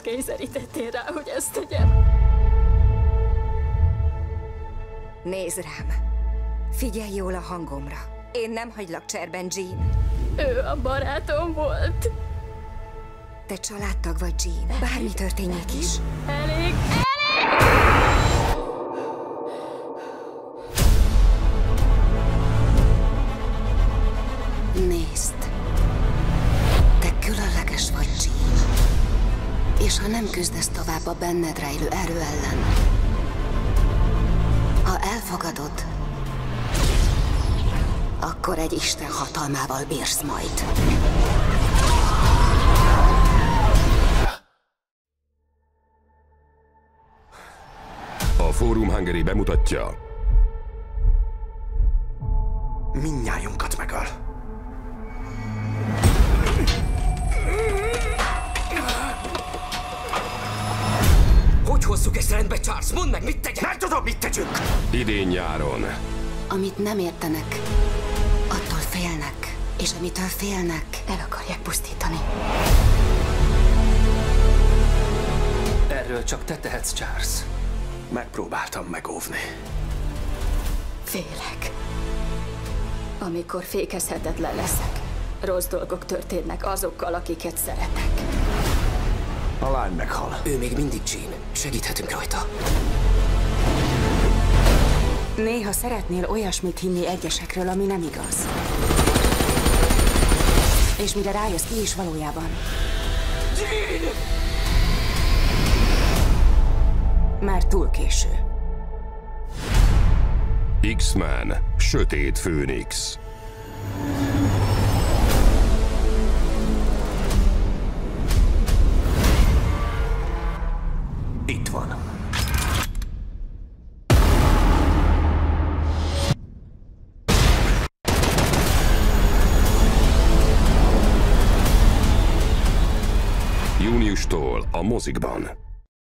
kényszerítettél rá, hogy ezt tegyem. Nézd rám. Figyelj jól a hangomra. Én nem hagylak cserben, Jean. Ő a barátom volt. Te családtag vagy, Jean. Bármi történjék is. Elég. Nézd. És ha nem küzdesz tovább a benned rejlő erő ellen, ha elfogadod, akkor egy Isten hatalmával bírsz majd. A Fórum Hungary bemutatja Mindnyájunkat megöl. Hozzuk ezt rendbe, Charles? Mondd meg, mit tegyek? Nem tudom, mit tegyünk! idén-nyáron. Amit nem értenek, attól félnek. És amitől félnek, el akarják pusztítani. Erről csak te tehetsz, Charles. Megpróbáltam megóvni. Félek. Amikor fékezhetetlen leszek, rossz dolgok történnek azokkal, akiket szeretek. A lány meghal. Ő még mindig Jean. Segíthetünk rajta. Néha szeretnél olyasmit hinni egyesekről, ami nem igaz. És mire rájössz, ki is valójában. Már túl késő. X-Men, Sötét Főnix. Júniustól a mozikban.